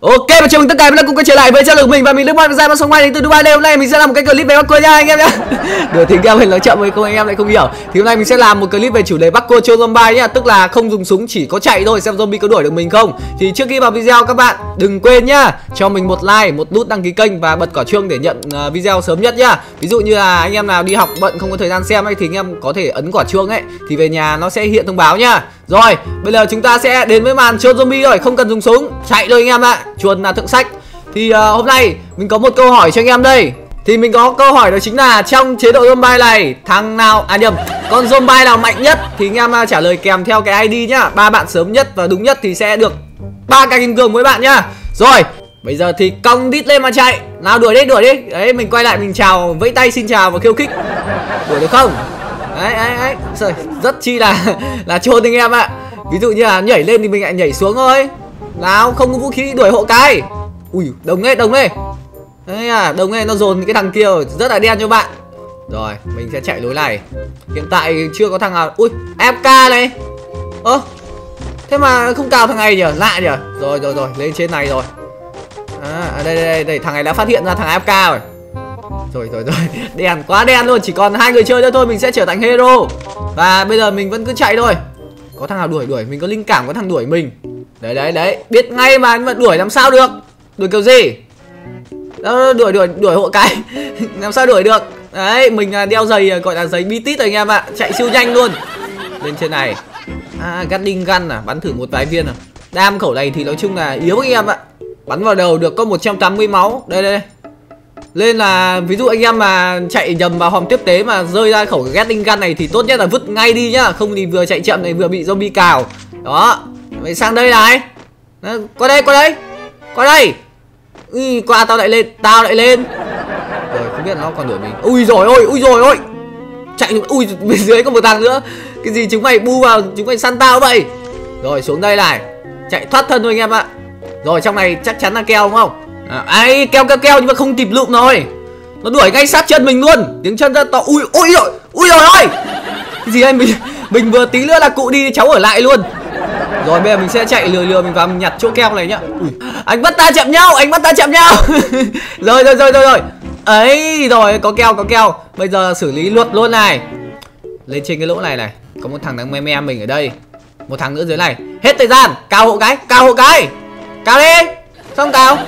Ok và chào mừng tất cả các bạn cùng quay trở lại với channel của mình và mình Đức Văn ra sông Mai đến từ Dubai đây hôm nay mình sẽ làm một cái clip về Bắc Cô nha anh em nhá. Được thì kêu mình nói chậm với không anh em lại không hiểu. Thì hôm nay mình sẽ làm một clip về chủ đề Bắc Cô chơi Zombie nhá, tức là không dùng súng chỉ có chạy thôi xem zombie có đuổi được mình không. Thì trước khi vào video các bạn đừng quên nhá, cho mình một like, một nút đăng ký kênh và bật quả chuông để nhận à, video sớm nhất nhá. Ví dụ như là anh em nào đi học bận không có thời gian xem ấy thì anh em có thể ấn quả chuông ấy thì về nhà nó sẽ hiện thông báo nhá. Rồi, bây giờ chúng ta sẽ đến với màn chôn zombie rồi, không cần dùng súng, chạy thôi anh em ạ. Chuồn là thượng sách. Thì uh, hôm nay mình có một câu hỏi cho anh em đây. Thì mình có câu hỏi đó chính là trong chế độ zombie này thằng nào à nhầm, con zombie nào mạnh nhất thì anh em à, trả lời kèm theo cái ID nhá. ba bạn sớm nhất và đúng nhất thì sẽ được ba cái kim cương với bạn nhá. Rồi, bây giờ thì cong đít lên mà chạy. Nào đuổi đi, đuổi đi. Đấy, mình quay lại mình chào vẫy tay xin chào và khiêu khích. Đuổi được không? Ấy, ấy, ấy, Trời, rất chi là là trôn anh em ạ. Ví dụ như là nhảy lên thì mình lại nhảy xuống thôi. Nào không có vũ khí đuổi hộ cái. Ui đồng ấy đồng ấy đấy à đồng ấy nó dồn cái thằng kia rất là đen cho bạn. Rồi mình sẽ chạy lối này. Hiện tại chưa có thằng nào. Ui fk này. Ơ thế mà không cào thằng này nhỉ? Lạ nhỉ? Rồi rồi rồi lên trên này rồi. À, à đây đây đây thằng này đã phát hiện ra thằng fk rồi rồi rồi rồi. Đen quá đen luôn Chỉ còn hai người chơi nữa thôi Mình sẽ trở thành hero. Và bây giờ mình vẫn cứ chạy thôi. Có thằng nào đuổi đuổi? Mình có linh cảm có thằng đuổi mình. Đấy đấy đấy. Biết ngay mà mà đuổi làm sao được? Đuổi kiểu gì? Đó, đuổi đuổi đuổi hộ cái. Làm sao đuổi được? Đấy mình à, đeo giày à, gọi là giày bitit rồi anh em ạ. Chạy siêu nhanh luôn. Lên trên này. À Gatling gun à Bắn thử một vài viên à. Đam khẩu này thì nói chung là yếu anh em ạ. Bắn vào đầu được có 180 máu. Đây đây, đây. Nên là ví dụ anh em mà chạy nhầm vào hòm tiếp tế mà rơi ra khẩu Gatling gun này thì tốt nhất là vứt ngay đi nhá. Không thì vừa chạy chậm này vừa bị zombie cào. Đó. Mày sang đây này. Đó, Qua đây qua đây. Qua đây. Ui, qua tao lại lên Tao lại lên. Rồi không biết nó còn đuổi mình. Ui rồi ôi ui rồi ôi Chạy ui bên dưới có một thằng nữa. Cái gì chúng mày bu vào chúng mày săn tao vậy? Rồi xuống đây này. Chạy thoát thân thôi anh em ạ. Rồi trong này chắc chắn là keo đúng không? À, ai keo keo keo nhưng mà không kịp lụm rồi. Nó đuổi ngay sát chân mình luôn. Tiếng chân ra to ui ui rồi ui rồi ơi cái gì đây? Mình mình vừa tí nữa là cụ đi cháu ở lại luôn. Rồi bây giờ mình sẽ chạy lừa lừa mình vào mình nhặt chỗ keo này nhá. Ui. anh bắt ta chậm nhau anh bắt ta chậm nhau. Rồi rồi rồi rồi rồi. Ấy rồi có keo có keo. Bây giờ xử lý luật luôn này. Lên trên cái lỗ này này có một thằng đang me me mình ở đây. Một thằng nữa dưới này. Hết thời gian cao hộ cái cao hộ cái. Cao đi. Xong cao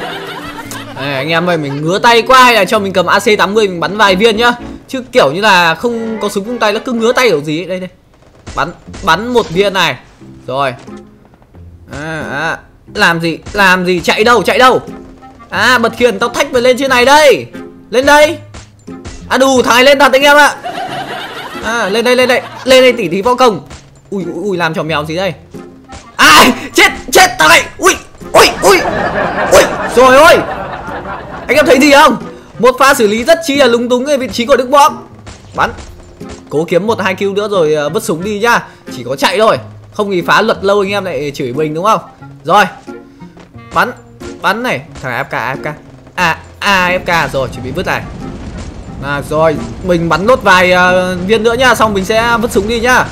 anh em ơi mình ngứa tay quá hay là cho mình cầm ac 80 mình bắn vài viên nhá. Chứ kiểu như là không có súng trong tay nó cứ ngứa tay kiểu gì ấy. đây đây. Bắn bắn một viên này. Rồi. À, à. làm gì làm gì? Chạy đâu chạy đâu? À bật khiển tao thách mày lên trên này đây. Lên đây. À đủ thằng này lên thật anh em ạ. À lên đây lên đây. Lên đây tỉ thí võ công. Ui ui, ui làm trò mèo gì đây? Ai à, chết chết thằng này ui ui ui. Ui rồi ôi anh em thấy gì không? Một pha xử lý rất chi là lúng túng ở vị trí của đức bom. Bắn. Cố kiếm một hai kill nữa rồi ờ, vứt súng đi nhá. Chỉ có chạy thôi. Không thì phá luật lâu anh em lại chửi mình đúng không? Rồi. Bắn. Bắn này. Thằng fk fk à, à AFK rồi chuẩn bị vứt này. À rồi. Mình bắn nốt vài uh, viên nữa nhá. Xong mình sẽ vứt súng đi nhá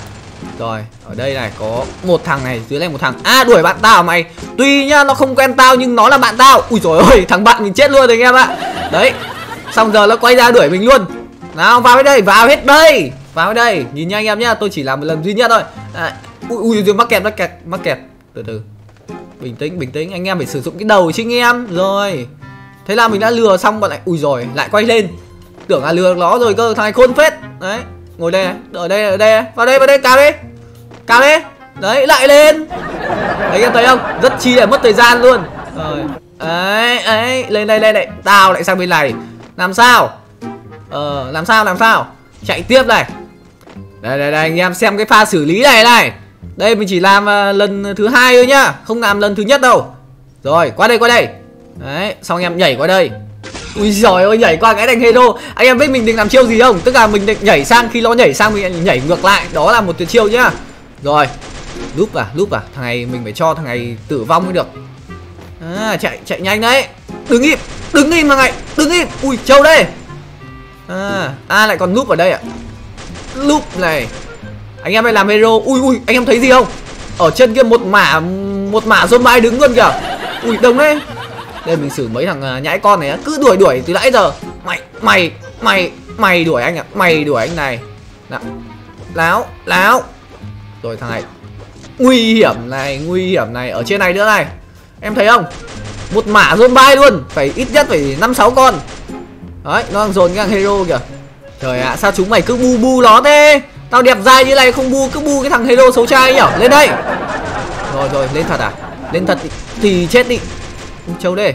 rồi, ở đây này có một thằng này, dưới này một thằng. À đuổi bạn tao à mày. Tuy nhá nó không quen tao nhưng nó là bạn tao. Ui rồi ơi, thằng bạn mình chết luôn rồi anh em ạ. Đấy. Xong giờ nó quay ra đuổi mình luôn. Nào vào đây, vào hết đây. Vào đây, nhìn nha anh em nhá, tôi chỉ làm một lần duy nhất thôi. À, ui ui rồi mắc kẹt mắc kẹt, mắc kẹt. Từ từ. Bình tĩnh, bình tĩnh, anh em phải sử dụng cái đầu chứ anh em. Rồi. Thế là mình đã lừa xong bọn lại ui rồi, lại quay lên. Tưởng là lừa nó rồi cơ, thằng này khôn phết. Đấy ngồi đây này ở đây ở đây vào đây vào đây cao đi cao đi đấy lại lên. Đấy em thấy không? Rất chi là mất thời gian luôn. Rồi. Ấy ấy lên đây lên đây. Tao lại sang bên này. Làm sao? Ờ làm sao làm sao? Chạy tiếp này. Đây đây đây anh em xem cái pha xử lý này này. Đây mình chỉ làm uh, lần thứ hai thôi nhá. Không làm lần thứ nhất đâu. Rồi qua đây qua đây. Đấy xong em nhảy qua đây. Ui giời ơi nhảy qua cái thành hero Anh em biết mình định làm chiêu gì không? Tức là mình định nhảy sang khi nó nhảy sang mình nhảy ngược lại. Đó là một tuyệt chiêu nhá. Rồi Lúc à lúc à Thằng này mình phải cho thằng này tử vong mới được. À, Chạy chạy nhanh đấy. Đứng im Đứng im thằng này Đứng im. Ui trâu đây. À, à lại còn núp ở đây ạ. À? Núp này. Anh em hay làm hero. Ui ui anh em thấy gì không? Ở trên kia một mả Một mả zombie đứng luôn kìa. Ui đồng đấy đây mình xử mấy thằng à, nhãi con này cứ đuổi đuổi từ nãy giờ. Mày mày mày mày đuổi anh à mày đuổi anh này. Nào láo láo. Rồi thằng này nguy hiểm này nguy hiểm này ở trên này nữa này. Em thấy không? Một mã bay luôn phải ít nhất phải năm sáu con. Đấy nó đang dồn cái thằng hero kìa. Trời ạ sao chúng mày cứ bu bu nó thế? Tao đẹp dai như này không bu cứ bu cái thằng hero xấu trai nhở? Lên đây. Rồi rồi lên thật à? Lên thật thì, thì chết đi châu đây.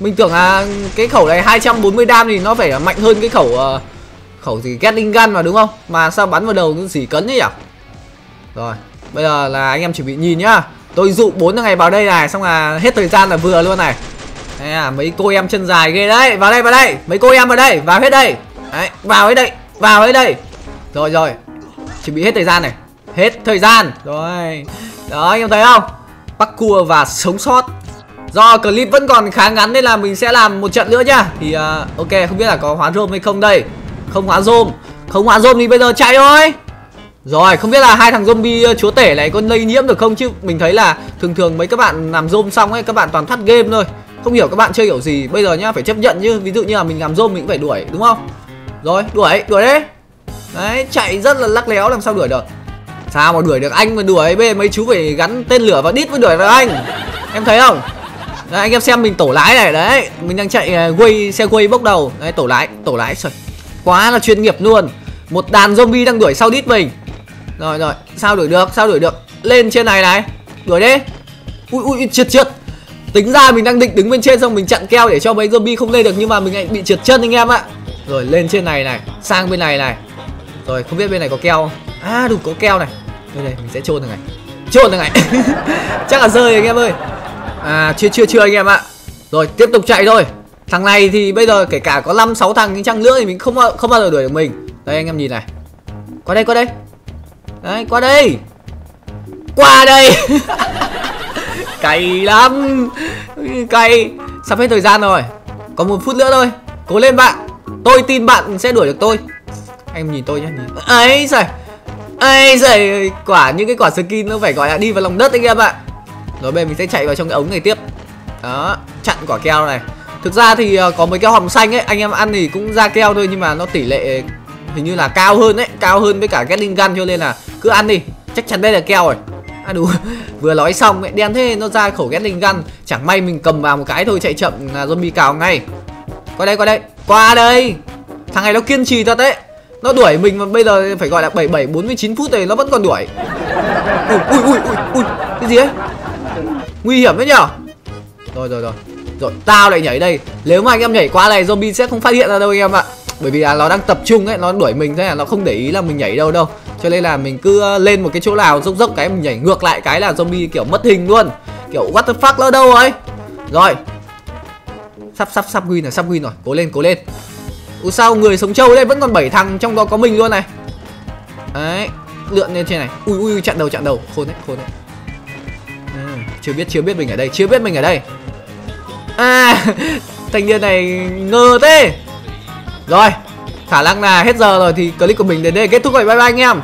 Mình tưởng là cái khẩu này 240 đam thì nó phải mạnh hơn cái khẩu uh, khẩu gì Gatling gun mà đúng không? Mà sao bắn vào đầu nó gì cấn thế nhỉ? Rồi bây giờ là anh em chuẩn bị nhìn nhá. Tôi dụ bốn ngày vào đây này xong là hết thời gian là vừa luôn này. Đây à, mấy cô em chân dài ghê đấy. Vào đây vào đây. Mấy cô em vào đây. Vào hết đây. Đấy vào hết đây. Vào hết đây. Rồi rồi. Chuẩn bị hết thời gian này. Hết thời gian. Rồi. Đó anh em thấy không? Parkour và sống sót do clip vẫn còn khá ngắn nên là mình sẽ làm một trận nữa nhá. Thì uh, ok không biết là có hóa rôm hay không đây. Không hóa rôm. Không hóa rôm thì bây giờ chạy thôi. Rồi không biết là hai thằng zombie ờ, chúa tể này có lây nhiễm được không? Chứ mình thấy là thường thường mấy các bạn làm rôm xong ấy các bạn toàn thoát game thôi. Không hiểu các bạn chơi kiểu gì. Bây giờ nhá phải chấp nhận như ví dụ như là mình làm rôm mình cũng phải đuổi đúng không? Rồi đuổi đuổi đấy đấy chạy rất là lắc léo làm sao đuổi được? Sao mà đuổi được anh mà đuổi bên mấy chú phải gắn tên lửa vào đít mới đuổi được anh? Em thấy không? Đấy, anh em xem mình tổ lái này đấy. Mình đang chạy uh, quay xe quay bốc đầu. Đấy tổ lái tổ lái trời. Quá là chuyên nghiệp luôn. Một đàn zombie đang đuổi sau đít mình. Rồi rồi. Sao đuổi được? Sao đuổi được? Lên trên này này. Đuổi đi. Ui ui trượt trượt. Tính ra mình đang định đứng bên trên xong mình chặn keo để cho mấy zombie không lên được nhưng mà mình lại bị trượt chân anh em ạ. Rồi lên trên này này. Sang bên này này. Rồi không biết bên này có keo không? À đủ có keo này. Đây đây mình sẽ trôn thằng này. Trôn thằng này. Chắc là rơi anh em ơi à chưa chưa chưa anh em ạ. Rồi, tiếp tục chạy thôi. Thằng này thì bây giờ kể cả có năm, sáu thằng, nhưng chăng nữa thì mình không không bao giờ đuổi được mình. Đây, anh em nhìn này. Qua đây qua đây. Đấy, qua đây. Qua đây. Cay lắm. Cay. Sắp hết thời gian rồi. Còn một phút nữa thôi. Cố lên bạn. Tôi tin bạn sẽ đuổi được tôi. Anh nhìn tôi nhé nhìn. Ấy giời. Ấy giời, quả, những cái quả skin nó phải gọi là đi vào lòng đất anh em ạ rồi bây giờ mình sẽ chạy vào trong cái ống này tiếp. Đó chặn quả keo này. Thực ra thì ờ, có mấy keo hồng xanh ấy anh em ăn thì cũng ra keo thôi nhưng mà nó tỷ lệ hình như là cao hơn đấy cao hơn với cả Gatling gun cho nên là cứ ăn đi. Chắc chắn đây là keo rồi. À đúng vừa nói xong ấy đen thế nó ra khẩu Gatling gun chẳng may mình cầm vào một cái thôi chạy chậm là zombie cào ngay. Qua đây qua đây. Qua đây. Thằng này nó kiên trì thật đấy. Nó đuổi mình mà bây giờ phải gọi là 77 49 phút rồi nó vẫn còn đuổi. Ui ui ui ui, ui. cái gì ấy? Nguy hiểm đấy nhở? Rồi rồi rồi. Rồi, tao lại nhảy đây. Nếu mà anh em nhảy qua này, zombie sẽ không phát hiện ra đâu anh em ạ. Bởi vì là nó đang tập trung ấy, nó đuổi mình thế là nó không để ý là mình nhảy đâu đâu. Cho nên là mình cứ ờ, lên một cái chỗ nào dốc dốc cái mình nhảy ngược lại cái là zombie kiểu mất hình luôn. Kiểu, what the fuck nó đâu rồi rồi. Sắp sắp sắp win rồi, sắp win rồi. Cố lên cố lên. Ủa sao người sống trâu đây vẫn còn 7 thằng trong đó có mình luôn này? Đấy, lượn lên trên này. Ui ui, chặn đầu chặn đầu. Khôn đấy khôn đấy chưa biết chưa biết mình ở đây, chưa biết mình ở đây. À thanh niên này ngờ thế. Rồi, khả năng là hết giờ rồi thì clip của mình đến đây kết thúc rồi. Bye bye anh em.